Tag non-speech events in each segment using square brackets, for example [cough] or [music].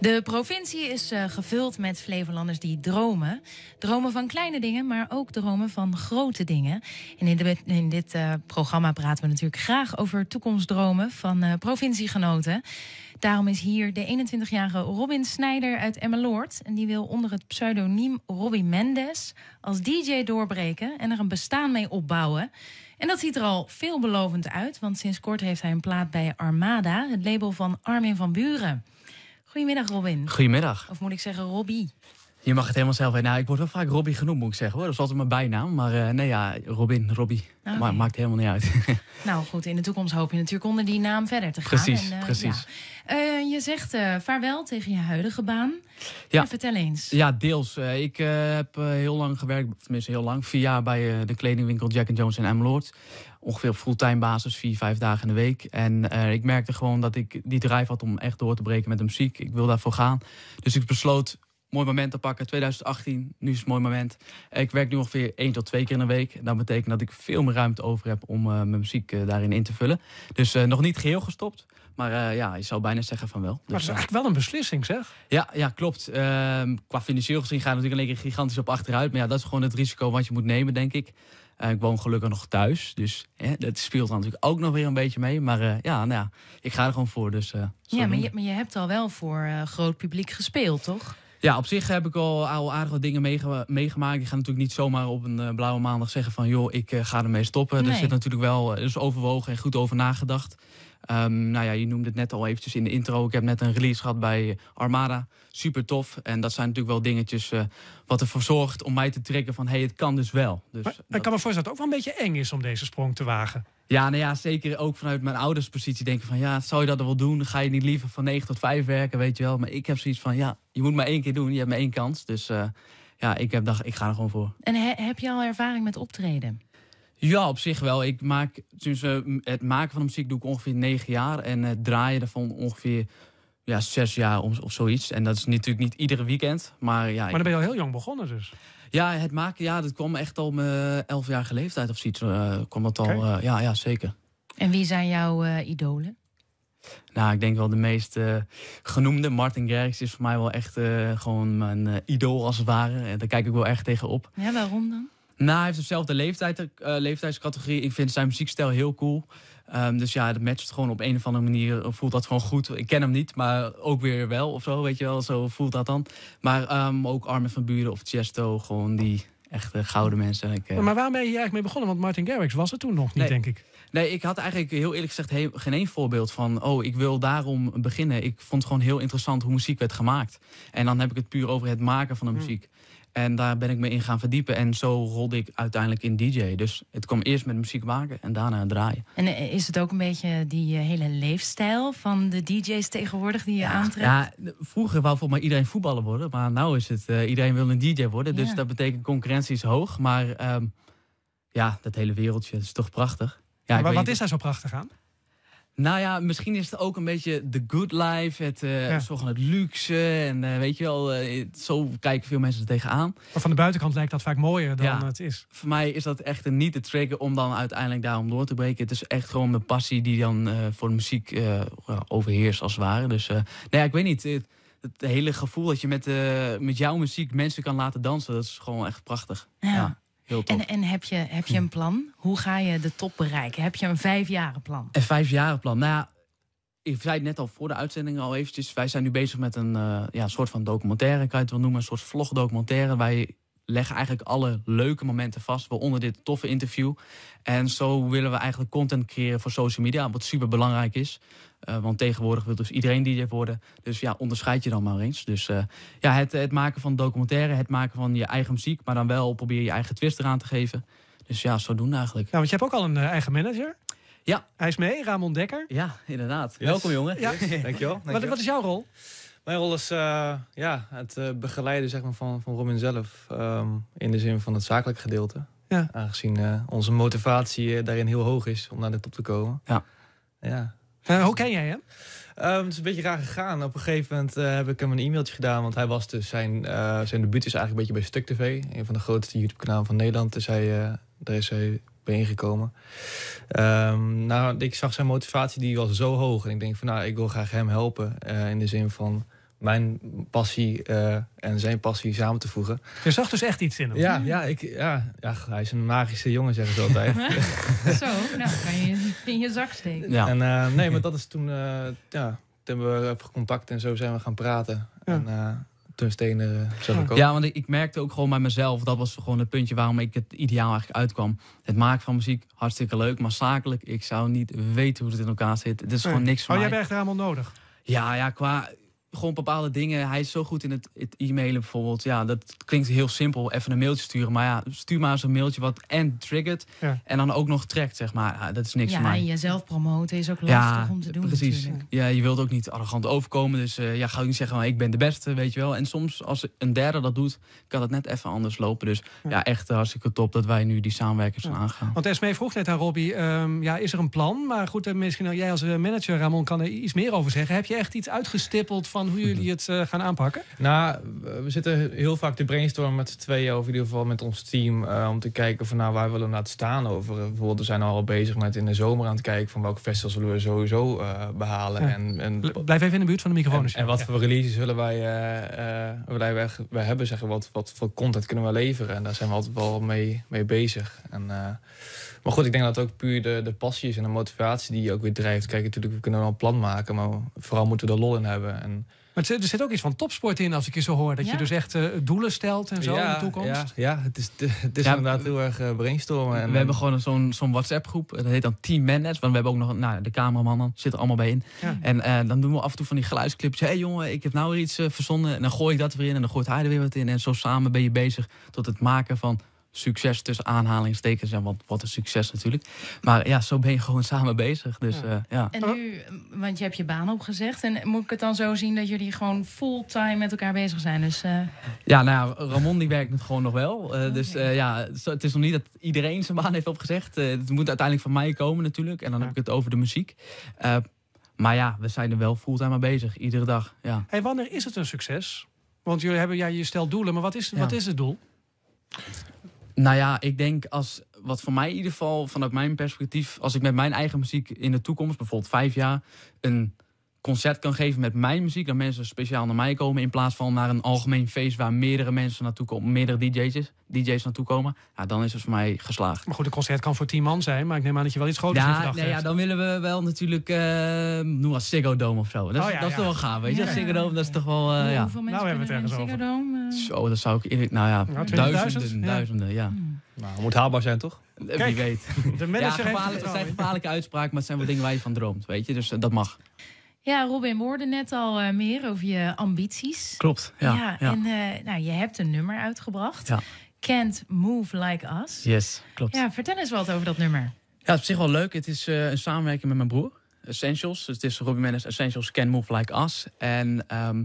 De provincie is uh, gevuld met Flevolanders die dromen. Dromen van kleine dingen, maar ook dromen van grote dingen. En in, in dit uh, programma praten we natuurlijk graag over toekomstdromen van uh, provinciegenoten. Daarom is hier de 21-jarige Robin Snijder uit Emmeloord. En die wil onder het pseudoniem Robbie Mendes als DJ doorbreken en er een bestaan mee opbouwen. En dat ziet er al veelbelovend uit, want sinds kort heeft hij een plaat bij Armada, het label van Armin van Buren. Goedemiddag, Robin. Goedemiddag. Of moet ik zeggen Robbie? Je mag het helemaal zelf weten. Nou, ik word wel vaak Robbie genoemd, moet ik zeggen. Hoor. Dat is altijd mijn bijnaam. Maar uh, nee, ja, Robin, Robbie. Okay. Maar maakt helemaal niet uit. [laughs] nou goed, in de toekomst hoop je natuurlijk onder die naam verder te gaan. Precies, en, uh, precies. Ja. Uh, je zegt vaarwel tegen je huidige baan. Ja. vertel eens. Ja, deels. ik heb heel lang gewerkt, tenminste heel lang. Vier jaar bij de kledingwinkel Jack Jones in Emmeloord. Ongeveer op fulltime basis, vier, vijf dagen in de week. En ik merkte gewoon dat ik die drijf had om echt door te breken met de muziek. Ik wil daarvoor gaan. Dus ik besloot mooi moment te pakken. 2018, nu is het een mooi moment. Ik werk nu ongeveer één tot twee keer in de week. Dat betekent dat ik veel meer ruimte over heb om uh, mijn muziek uh, daarin in te vullen. Dus uh, nog niet geheel gestopt. Maar ja, je zou bijna zeggen van wel. Maar het is eigenlijk wel een beslissing, zeg. Ja, ja klopt. Ehm, qua financieel gezien gaat het natuurlijk alleen gigantisch op achteruit. Maar ja, dat is gewoon het risico wat je moet nemen, denk ik. ik woon gelukkig nog thuis, dus dat speelt dan natuurlijk ook nog weer een beetje mee. Maar ja, nou ja, ik ga er gewoon voor. Dus, ja, maar je, maar je, hebt al wel voor groot publiek gespeeld, toch? Ja, op zich heb ik al, al aardig wat dingen meege meegemaakt. Ik ga natuurlijk niet zomaar op een uh, blauwe maandag zeggen van... joh, ik uh, ga ermee stoppen. Nee. Er zit natuurlijk wel dus overwogen en goed over nagedacht. Um, nou ja, je noemde het net al eventjes in de intro. Ik heb net een release gehad bij Armada. Super tof. En dat zijn natuurlijk wel dingetjes uh, wat ervoor zorgt om mij te trekken van... hé, hey, het kan dus wel. Dus maar, ik kan me voorstellen dat het ook wel een beetje eng is om deze sprong te wagen. Ja, nou ja, zeker ook vanuit mijn ouderspositie denken van... ja, zou je dat wel doen? Ga je niet liever van 9 tot 5 werken, weet je wel? Maar ik heb zoiets van, ja, je moet maar één keer doen. Je hebt maar één kans. Dus uh, ja, ik heb dacht, ik ga er gewoon voor. En he, heb je al ervaring met optreden? Ja, op zich wel. Ik maak, dus, uh, het maken van de muziek doe ik ongeveer negen jaar. En het draaien daarvan ongeveer ja, zes jaar of, of zoiets. En dat is natuurlijk niet iedere weekend. Maar, ja, maar dan ben je al heel jong begonnen dus? Ja, het maken, ja, dat kwam echt al mijn elfjarige leeftijd of zoiets. Uh, kwam dat al, okay. uh, ja, ja, zeker. En wie zijn jouw uh, idolen? Nou, ik denk wel de meest genoemde. Martin Garrix is voor mij wel echt gewoon mijn idool als het ware. En daar kijk ik wel echt tegen op. Ja, waarom dan? Nou, hij heeft dezelfde leeftijd, leeftijdscategorie. Ik vind zijn muziekstijl heel cool. Um, dus ja, dat matcht gewoon op een of andere manier. Voelt dat gewoon goed. Ik ken hem niet, maar ook weer wel of zo, weet je wel. Zo voelt dat dan. Maar um, ook Armin van Buren of Chesto, gewoon die echte gouden mensen. Ik, uh... Maar waarom ben je eigenlijk mee begonnen? Want Martin Garrix was er toen nog niet, nee. denk ik. Nee, ik had eigenlijk heel eerlijk gezegd he geen één voorbeeld van... oh, ik wil daarom beginnen. Ik vond het gewoon heel interessant hoe muziek werd gemaakt. En dan heb ik het puur over het maken van de muziek. En daar ben ik me in gaan verdiepen. En zo rolde ik uiteindelijk in DJ. Dus het kwam eerst met muziek maken en daarna draaien. En is het ook een beetje die hele leefstijl van de DJ's tegenwoordig die je ja, aantrekt? Ja, vroeger wou volgens mij iedereen voetballer worden. Maar nu is het, uh, iedereen wil een DJ worden. Dus ja. dat betekent concurrentie is hoog. Maar um, ja, dat hele wereldje is toch prachtig. Ja, maar wat is daar zo prachtig aan? Nou ja, misschien is het ook een beetje the good life, het, uh, ja. het luxe. En uh, weet je wel, uh, zo kijken veel mensen er tegenaan. Maar van de buitenkant lijkt dat vaak mooier dan ja, het is. Voor mij is dat echt een, niet de trigger om dan uiteindelijk daarom door te breken. Het is echt gewoon mijn passie die dan voor de muziek overheerst als het ware. Dus nee, ja, ik weet niet. Het, het, hele gevoel dat je met, met jouw muziek mensen kan laten dansen, dat is gewoon echt prachtig. ja. En, en heb, je, heb je een plan? Hoe ga je de top bereiken? Heb je een vijfjarenplan? Een vijfjarenplan? Nou ja, ik zei het net al voor de uitzending al eventjes. Wij zijn nu bezig met een uh, ja, soort van documentaire, kan je het wel noemen. Een soort vlogdocumentaire. Wij leggen eigenlijk alle leuke momenten vast, waaronder dit toffe interview. En zo willen we eigenlijk content creëren voor social media, wat super belangrijk is. Uh, want tegenwoordig wil dus iedereen DJ worden. Dus ja, onderscheid je dan maar eens. Dus uh, ja, het, het maken van documentaire, het maken van je eigen muziek, maar dan wel probeer je eigen twist eraan te geven. Dus ja, zo doen eigenlijk. Ja, want je hebt ook al een uh, eigen manager. Ja. Hij is mee, Ramon Dekker. Ja, inderdaad. Yes. Welkom jongen. Ja. Yes. Dankjewel. Dankjewel. Wat, wat is jouw rol? Mijn rol is uh, ja, het uh, begeleiden zeg maar, van, van Robin zelf. Um, in de zin van het zakelijke gedeelte. Ja. Aangezien uh, onze motivatie daarin heel hoog is om naar de top te komen. Ja. ja. Hoe ken jij hem? Um, het is een beetje raar gegaan. Op een gegeven moment heb ik hem een e-mailtje gedaan. Want hij was dus zijn, zijn debuut is eigenlijk een beetje bij Stuk TV. Een van de grootste YouTube-kanalen van Nederland. Dus hij, daar is hij bij ingekomen. Um, nou, ik zag zijn motivatie, die was zo hoog. En ik denk van, nou, ik wil graag hem helpen. in de zin van mijn passie eh, en zijn passie samen te voegen. Je zag dus echt iets in hem. Ja, ja, ik, ja, ja, hij is een magische jongen, zeggen ze altijd. [laughs] Zo, nou kan je in je zak steken. Ja. En eh, nee, maar dat is toen, eh, ja, toen hebben we even contact en zo zijn we gaan praten. Ja. En eh, toen stenen zag Ja. ik ook. Ja, want ik, ik merkte ook gewoon bij mezelf, dat was gewoon het puntje waarom ik het ideaal eigenlijk uitkwam. Het maken van muziek, hartstikke leuk, maar zakelijk, ik zou niet weten hoe het in elkaar zit. Het is gewoon niks voor Oh, jij hebt echt Ramon nodig. Ja, ja, qua gewoon bepaalde dingen. Hij is zo goed in het, het e-mailen bijvoorbeeld. Ja, dat klinkt heel simpel. Even een mailtje sturen. Maar ja, stuur maar eens een mailtje wat en triggert. Ja. En dan ook nog trekt, zeg maar. Ja, dat is niks ja, voor mij. en jezelf promoten is ook lastig om te doen precies. natuurlijk. Ja, je wilt ook niet arrogant overkomen. Dus eh, ja, ga ook niet zeggen, "Oh, ik ben de beste, weet je wel. En soms, als een derde dat doet, kan dat net even anders lopen. Dus Ja. ja, echt eh, hartstikke top dat wij nu die samenwerkers Ja. aangaan. Want Esmee vroeg net aan Robbie, ehm, ja, is er een plan? Maar goed, eh, misschien nou, jij als manager, Ramon, kan er iets meer over zeggen. Heb je echt iets uitgestippeld van hoe jullie het eh, gaan aanpakken? Nou, we zitten heel vaak te brainstormen met z'n tweeën, of in ieder geval met ons team, eh, om te kijken van nou, waar willen we laten staan over. eh, bijvoorbeeld, we zijn al bezig met in de zomer aan het kijken van welke festivals willen we sowieso eh, behalen. Ja. En, en, Bl- Blijf even in de buurt van de microfoon. en, je- en wat ja. voor releases willen wij, willen wij, wij hebben, zeggen, wat, wat voor content kunnen we leveren. En daar zijn we altijd wel mee, mee bezig. En, maar goed, ik denk dat het ook puur de, de passie is en de motivatie die je ook weer drijft. Kijk, natuurlijk, we kunnen wel een plan maken, maar vooral moeten we er lol in hebben. En, Maar er zit ook iets van topsport in als ik je zo hoor. Dat je dus echt eh, doelen stelt en zo in de toekomst. Ja, ja het is, het is Ja, inderdaad heel erg eh, brainstormen. En, we hebben gewoon zo'n zo'n WhatsApp-groep. Dat heet dan Team Manage. Want we hebben ook nog nou, de cameraman, dan zit er allemaal bij in. Ja. En eh, dan doen we af en toe van die geluidsclipjes. Hé hey, jongen, ik heb nou weer iets verzonnen. En dan gooi ik dat weer in en dan gooit hij er weer wat in. En zo samen ben je bezig tot het maken van succes tussen aanhalingstekens. En wat, wat een succes natuurlijk. Maar ja, zo ben je gewoon samen bezig. Dus Ja. ja. ja. En nu, want je hebt je baan opgezegd. En moet ik het dan zo zien dat jullie gewoon fulltime met elkaar bezig zijn? Dus eh, Ja, nou ja, Ramon die werkt het gewoon nog wel. Eh, Dus Oké. eh, ja, het is nog niet dat iedereen zijn baan heeft opgezegd. Eh, het moet uiteindelijk van mij komen natuurlijk. En dan Ja. heb ik het over de muziek. Eh, maar ja, we zijn er wel fulltime mee bezig. Iedere dag, ja. Hey, wanneer is het een succes? Want jullie hebben, ja, je stelt doelen, maar wat is, Ja. wat is het doel? Nou ja, ik denk als, wat voor mij in ieder geval, vanuit mijn perspectief, als ik met mijn eigen muziek in de toekomst, bijvoorbeeld vijf jaar, een concert kan geven met mijn muziek, dat mensen speciaal naar mij komen in plaats van naar een algemeen feest waar meerdere mensen naartoe komen, meerdere DJ's, DJ's naartoe komen, ja, dan is het voor mij geslaagd. Maar goed, een concert kan voor tien man zijn, maar ik neem aan dat je wel iets groters in Ja, gedachten nee, ja, hebt. dan willen we wel natuurlijk, eh noem maar Ziggo Dome of zo. Dat is, Oh ja, dat is ja. toch wel gaaf, weet je? Ja. Ziggo Dome, dat is toch wel, eh, hoe- ja. hoeveel mensen Nou hebben we het er ergens Dome? Eh, Zo, dat zou ik nou ja, Nou, 20.000? duizenden, Ja. duizenden, ja. hmm. nou, het moet haalbaar zijn, toch? Wie Kijk, weet. De Ja, manager heeft er gevaarlijk, het zijn gevaarlijke uitspraken, maar het zijn wel dingen waar je van droomt, weet je? Dus dat mag. Ja, Robin, we hoorden net al eh, meer over je ambities. Klopt, ja. Ja, ja. en eh, nou, je hebt een nummer uitgebracht. Ja. Can't Move Like Us. Yes, klopt. Ja. Ja, vertel eens wat over dat nummer. het is op zich wel leuk. Het is eh, een samenwerking met mijn broer, Essentials. Het is Robbie Mendes Essentials Can Move Like Us. En ehm,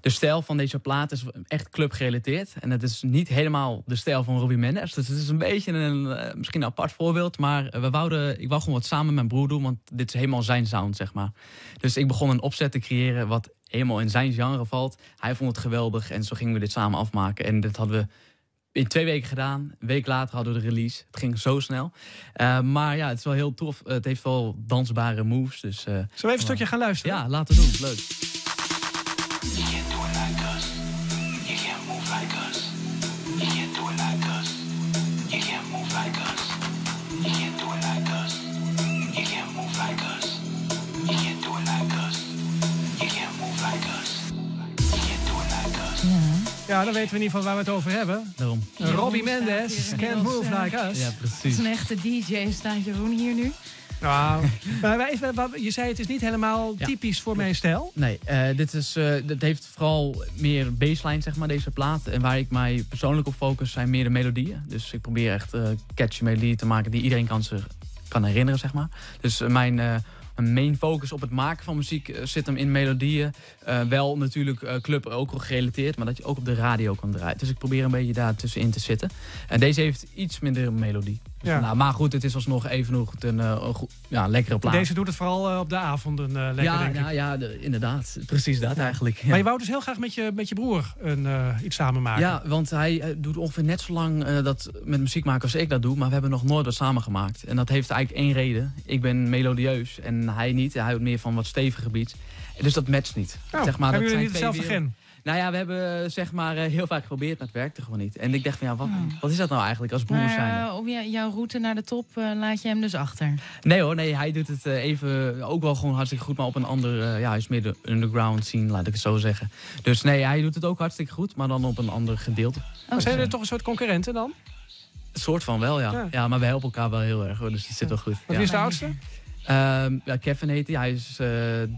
de stijl van deze plaat is echt clubgerelateerd. En het is niet helemaal de stijl van Robbie Mendes. Dus het is een beetje een, eh, misschien een apart voorbeeld. Maar we wouden, ik wou gewoon wat samen met mijn broer doen. Want dit is helemaal zijn sound, zeg maar. Dus ik begon een opzet te creëren wat helemaal in zijn genre valt. Hij vond het geweldig en zo gingen we dit samen afmaken. En dit hadden we in twee weken gedaan. Een week later hadden we de release. Het ging zo snel. Eh, maar ja, het is wel heel tof. Het heeft wel dansbare moves. Dus eh, Zullen we even een stukje gaan luisteren? ja, laten we doen. Leuk. Ja, dan weten we in ieder geval waar we het over hebben. Daarom. Robbie Jeroen Mendes, Can't Move Like Us. Ja, Als precies. een echte DJ staat Jeroen hier nu. Nou, [laughs] maar wij- wij- wij- je zei het is niet helemaal Ja. typisch voor mijn stijl. Nee, eh, dit, is, eh, dit heeft vooral meer baseline, zeg maar, deze plaat. En waar ik mij persoonlijk op focus zijn meer de melodieën. Dus ik probeer echt eh catchy melodieën te maken die iedereen kan zich kan herinneren, zeg maar. Dus eh, mijn, mijn main focus op het maken van muziek eh, zit hem in melodieën. Eh, wel natuurlijk eh, club ook gerelateerd, maar dat je ook op de radio kan draaien. Dus ik probeer een beetje daar tussenin te zitten. En deze heeft iets minder melodie. Ja. Nou, maar goed, het is alsnog even nog een, eh, een ja, lekkere plaat. Deze doet het vooral eh, op de avonden eh, lekker, ja, denk ik. ja, ja de- inderdaad. Precies dat eigenlijk. Ja. Maar je wou dus heel graag met je, met je broer een, iets samen maken. Ja, want hij doet ongeveer net zo lang dat met muziek maken als ik dat doe. Maar we hebben nog nooit wat samen gemaakt. En dat heeft eigenlijk één reden. Ik ben melodieus en hij niet. Hij houdt meer van wat steviger beats. En Dus dat matcht niet. Nou, zeg maar, hebben dat jullie niet werelden. gen? Nou ja, we hebben eh, zeg maar eh, heel vaak geprobeerd, maar het werkte gewoon niet. En ik dacht van ja, wat, Hmm. wat is dat nou eigenlijk als broers zijn? Op jou- jouw route naar de top eh, laat je hem dus achter. Nee hoor, nee, hij doet het eh, even ook wel gewoon hartstikke goed, maar op een ander, eh, ja, hij is meer de underground scene, laat ik het zo zeggen. Dus nee, hij doet het ook hartstikke goed, maar dan op een ander gedeelte. Maar zijn er toch een soort concurrenten dan? Een soort van wel, ja. Ja. ja. maar we helpen elkaar wel heel erg hoor, dus het zit wel goed. Ja. wie is de oudste? Ehm, ja, Kevin heet hij, hij is eh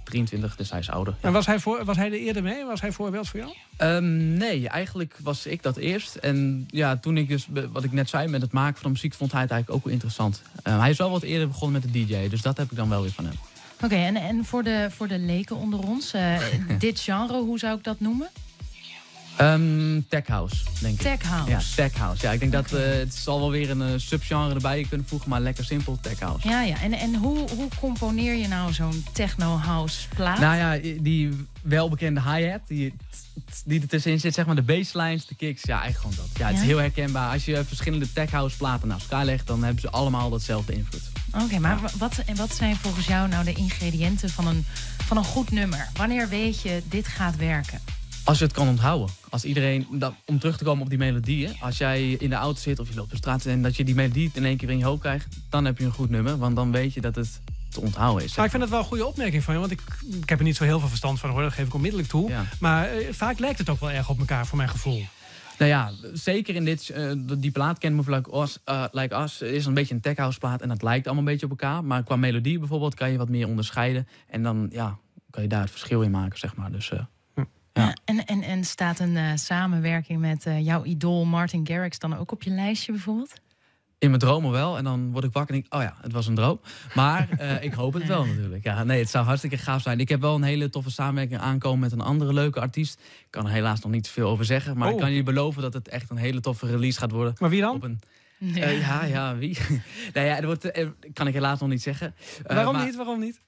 23, dus hij is ouder. En was hij, voor, was hij er eerder mee? Was hij voorbeeld voor jou? Ehm, nee, eigenlijk was ik dat eerst. En ja, toen ik dus, wat ik net zei, met het maken van de muziek, vond hij het eigenlijk ook wel interessant. Ehm, hij is wel wat eerder begonnen met de DJ, dus dat heb ik dan wel weer van hem. Oké, en, en voor, de, voor de leken onder ons, eh, dit genre, hoe zou ik dat noemen? Ehm tech house, denk ik. Tech house. Ja, tech house. Ja, ik denk dat eh, het zal wel weer een eh, subgenre erbij kunnen voegen, maar lekker simpel tech house. Ja, ja. En, en hoe, hoe componeer je nou zo'n techno-house plaat? Nou ja, die welbekende hi-hat, die, die er tussenin zit, zeg maar de basslines, de kicks, ja, eigenlijk gewoon dat. Ja, het is heel herkenbaar. Als je verschillende tech house platen naast elkaar legt, dan hebben ze allemaal datzelfde invloed. Oké, maar wa- wat, en wat zijn volgens jou nou de ingrediënten van een, van een goed nummer? Wanneer weet je, dit gaat werken? Als je het kan onthouden. Als iedereen, dat, om terug te komen op die melodieën. Als jij in de auto zit of je loopt op de straat en dat je die melodie in één keer in je hoofd krijgt, dan heb je een goed nummer. Want dan weet je dat het te onthouden is. Maar ik vind het wel een goede opmerking van je. Want ik, ik heb er niet zo heel veel verstand van hoor. Dat geef ik onmiddellijk toe. Ja. Maar eh, vaak lijkt het ook wel erg op elkaar voor mijn gevoel. Nou ja, zeker in dit, eh, die plaat Can Move Like Us, eh, like Us is een beetje een tech house plaat en dat lijkt allemaal een beetje op elkaar. Maar qua melodie bijvoorbeeld kan je wat meer onderscheiden en dan ja, kan je daar het verschil in maken, zeg maar. Dus, Ja. Ja, en, en, en staat een eh, samenwerking met eh, jouw idool Martin Garrix dan ook op je lijstje bijvoorbeeld? in mijn dromen wel en dan word ik wakker en denk oh ja, het was een droom. Maar eh, [laughs] ik hoop het wel natuurlijk. Ja, nee, het zou hartstikke gaaf zijn. Ik heb wel een hele toffe samenwerking aankomen met een andere leuke artiest. Ik kan er helaas nog niet veel over zeggen, maar Oh. ik kan jullie beloven dat het echt een hele toffe release gaat worden. Maar wie dan? Op een, Eh, ja, ja, wie? [laughs] nou ja, er wordt, eh, kan ik helaas nog niet zeggen. Eh, Waarom maar niet? Waarom niet?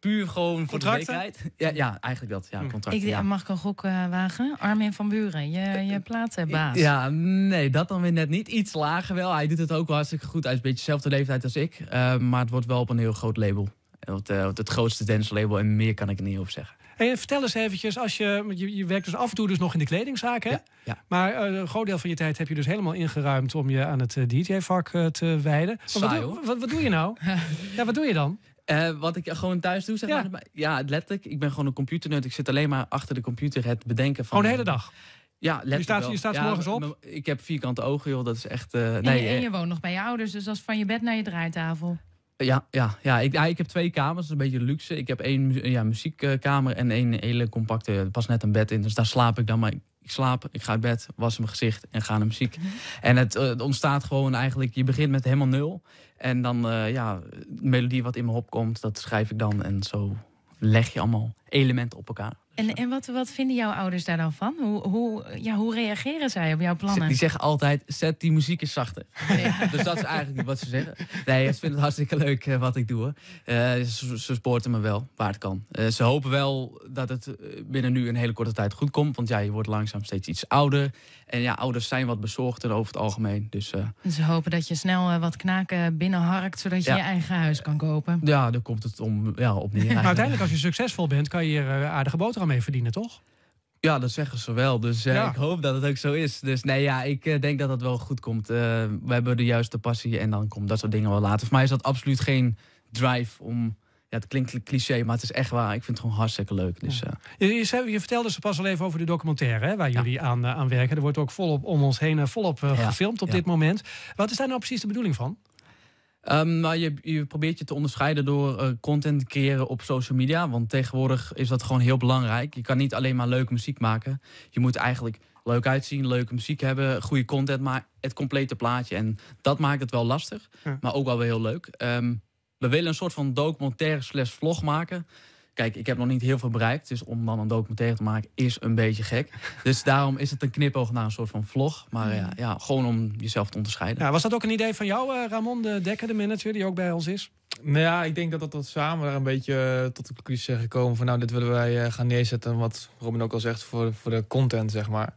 Puur gewoon voor de zekerheid. Ja, ja, eigenlijk dat. Ja, Hm. contracten. Ik, ja. Mag ik een gok eh, wagen? Armin van Buren, je, je platenbaas. Ja, nee, dat dan weer net niet. Iets lager wel. Hij doet het ook wel hartstikke goed. Hij is een beetje dezelfde leeftijd als ik. Eh, maar het wordt wel op een heel groot label. Het, eh, het grootste dance label en meer kan ik er niet over zeggen. Hey, vertel eens eventjes, als je, je, je werkt dus af en toe dus nog in de kledingzaak, hè? Ja, ja. Maar eh, een groot deel van je tijd heb je dus helemaal ingeruimd om je aan het eh, DJ-vak eh, te wijden. Maar wat, Saai, doe- hoor. wat, wat doe je nou? [laughs] ja, wat doe je dan? Eh, wat ik gewoon thuis doe, zeg Ja. maar. Ja, letterlijk. Ik ben gewoon een computernut. Ik zit alleen maar achter de computer het bedenken van... Gewoon de hele dag. Ja, letterlijk staat- wel. je staat Ja, morgens op? Ik heb vierkante ogen, joh. Dat is echt... eh, En, nee, je, en eh, je woont nog bij je ouders, dus dat is van je bed naar je draaitafel. Ja, ja, ja. Ik, ja, ik heb twee kamers, dat is een beetje luxe. Ik heb één ja, muziekkamer en één hele compacte, er past net een bed in. Dus daar slaap ik dan, maar ik slaap, ik ga uit bed, was mijn gezicht en ga naar muziek. En het, eh, het ontstaat gewoon eigenlijk, je begint met helemaal nul. En dan, eh, ja, de melodie wat in me opkomt, dat schrijf ik dan. En zo leg je allemaal elementen op elkaar. En, en wat, wat vinden jouw ouders daar dan van? Hoe, hoe, ja, hoe reageren zij op jouw plannen? Die zeggen altijd, zet die muziek eens zachter. [laughs] dus dat is eigenlijk wat ze zeggen. Nee, ze vinden het hartstikke leuk eh, wat ik doe. Eh, ze, ze sporten me wel, waar het kan. Eh, ze hopen wel dat het eh, binnen nu een hele korte tijd goed komt. Want ja, je wordt langzaam steeds iets ouder. En ja, ouders zijn wat bezorgder over het algemeen. Dus eh, Ze hopen dat je snel eh, wat knaken binnenharkt, zodat je Ja. je eigen huis kan kopen. ja, daar komt het om, ja, op neer. [laughs] Eigenlijk. uiteindelijk, als je succesvol bent, kan je hier eh, aardige boterham mee verdienen, toch? Ja, dat zeggen ze wel. Dus eh, Ja. ik hoop dat het ook zo is. Dus nee, ja, ik eh, denk dat dat wel goed komt. We hebben de juiste passie en dan komt dat soort dingen wel later. Voor mij is dat absoluut geen drive om... Ja, het klinkt cliché, maar het is echt waar. Ik vind het gewoon hartstikke leuk. Dus, eh, Je, je, je vertelde ze pas al even over de documentaire hè, waar Ja. jullie aan, aan werken. Er wordt ook volop om ons heen volop Ja. gefilmd op Ja. dit moment. Wat is daar nou precies de bedoeling van? Ehm, nou, je, je probeert je te onderscheiden door eh, content te creëren op social media. Want tegenwoordig is dat gewoon heel belangrijk. Je kan niet alleen maar leuke muziek maken. Je moet eigenlijk leuk uitzien, leuke muziek hebben, goede content, maar het complete plaatje. En dat maakt het wel lastig, Ja. maar ook wel weer heel leuk. Ehm, we willen een soort van documentaire slash vlog maken. Kijk, ik heb nog niet heel veel bereikt. Dus om dan een documentaire te maken is een beetje gek. [laughs] Dus daarom is het een knipoog naar een soort van vlog. Maar ja, ja gewoon om jezelf te onderscheiden. Ja, was dat ook een idee van jou, eh, Ramon de Dekker, de manager, die ook bij ons is? Nou ja, ik denk dat dat, dat samen daar een beetje eh, tot de conclusie zijn gekomen van nou, dit willen wij eh, gaan neerzetten. Wat Robin ook al zegt, voor, voor de content, zeg maar.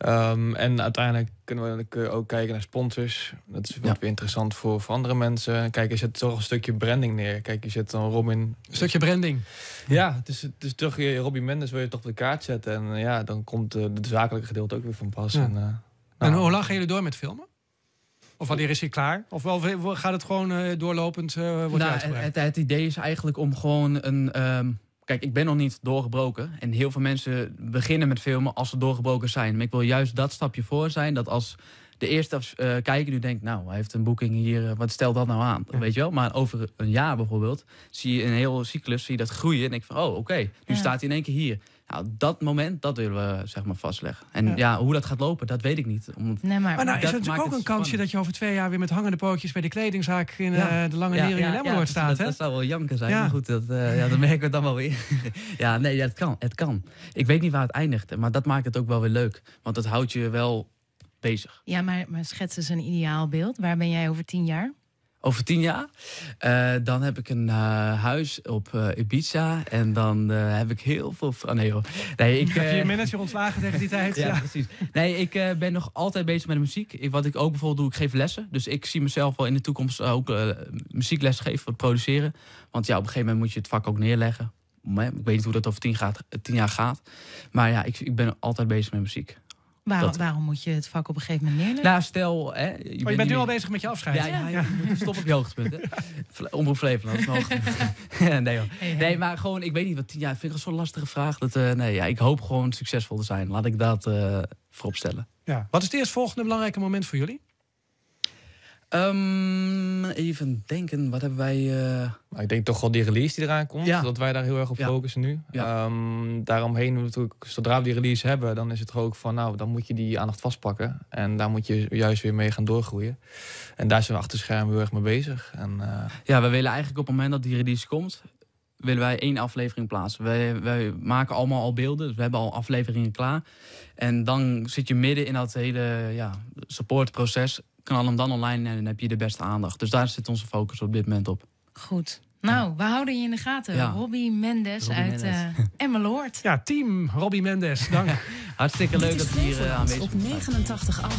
Ehm, en uiteindelijk kunnen we ook kijken naar sponsors. Dat is wat Ja. weer interessant voor, voor andere mensen. Kijk, je zet toch een stukje branding neer. Kijk, je zet dan Robin... Een stukje branding. Ja, het is, het is toch je Robin Mendes wil je toch op de kaart zetten. En eh, ja, dan komt eh, het zakelijke gedeelte ook weer van pas. Ja. En, eh, En nou, hoe lang gaan jullie door met filmen? Of wanneer is hij klaar? Of wel, gaat het gewoon eh, doorlopend uh, wordt hij Nou, uitgebreid? het, het idee is eigenlijk om gewoon een. ehm, kijk, ik ben nog niet doorgebroken. En heel veel mensen beginnen met filmen als ze doorgebroken zijn. Maar ik wil juist dat stapje voor zijn. Dat als de eerste eh, kijker nu denkt, nou, hij heeft een boeking hier. eh, wat stelt dat nou aan? Ja. Weet je wel? Maar over een jaar bijvoorbeeld zie je een heel cyclus, zie je dat groeien. En denk ik van, oh, oké, nu Ja. staat hij in één keer hier. Nou, dat moment, dat willen we zeg maar vastleggen. En Ja. ja, hoe dat gaat lopen, dat weet ik niet. Om, Nee, maar, Maar nou is dat er natuurlijk ook een kansje spannend. dat je over twee jaar weer met hangende pootjes bij de kledingzaak in Ja. eh, de Lange Ja, in ja, Lemmerhoort ja, staat. Dat, hè? dat zou wel janken zijn. Ja. Maar goed, dat, eh, ja, dat [laughs] merken we dan wel weer. ja, nee, ja, het kan. Het kan. Ik weet niet waar het eindigt. Maar dat maakt het ook wel weer leuk. Want het houdt je wel bezig. ja, maar, maar schets eens een ideaal beeld. Waar ben jij over tien jaar? Over tien jaar, eh, dan heb ik een eh, huis op eh, Ibiza. En dan heb ik heel veel... vra- Nee, hoor. Nee, ik, [laughs] Heb je je manager ontslagen tegen die [laughs] tijd? ja, Ja. precies. Nee, ik ben nog altijd bezig met de muziek. Ik, wat ik ook bijvoorbeeld doe, ik geef lessen. Dus ik zie mezelf wel in de toekomst ook muziekles geven, wat produceren. Want ja, op een gegeven moment moet je het vak ook neerleggen. Maar Ik weet niet hoe dat over tien, gaat, tien jaar gaat. Maar ja, ik, ik ben altijd bezig met muziek. Waarom, Dat- waarom moet je het vak op een gegeven moment neerleggen? Nou, stel... Hè, je, Oh, je bent nu al bezig met je afscheid. Ja, ja, ja, [laughs] stoppen op je hoogtepunt. Omroep Flevoland, dat is nog... [laughs] [laughs] nee, hoor. Hey, hey. nee, maar gewoon, ik weet niet wat tien jaar... vind ik zo'n lastige vraag. Dat, eh, nee, ja, ik hoop gewoon succesvol te zijn. Laat ik dat eh voorop stellen. Ja. Wat is het eerstvolgende belangrijke moment voor jullie? Ehm, even denken, wat hebben wij... eh, Maar ik denk toch wel die release die eraan komt. Ja. Dat wij daar heel erg op Ja. focussen nu. Ja. Ehm, daaromheen natuurlijk, zodra we die release hebben, dan is het er ook van, nou, dan moet je die aandacht vastpakken. En daar moet je juist weer mee gaan doorgroeien. En daar zijn we achter schermen heel erg mee bezig. En eh, Ja, we willen eigenlijk op het moment dat die release komt, willen wij één aflevering plaatsen. Wij, wij maken allemaal al beelden, dus we hebben al afleveringen klaar. En dan zit je midden in dat hele ja, supportproces. Knal hem dan online en dan heb je de beste aandacht. Dus daar zit onze focus op dit moment op. Goed. Nou, we houden je in de gaten. Ja. Robbie Mendes Robbie uit Mendes. Emmeloord. Ja, team Robbie Mendes. Dank. [laughs] Hartstikke leuk dat je hier eh, aanwezig op bent. 89.8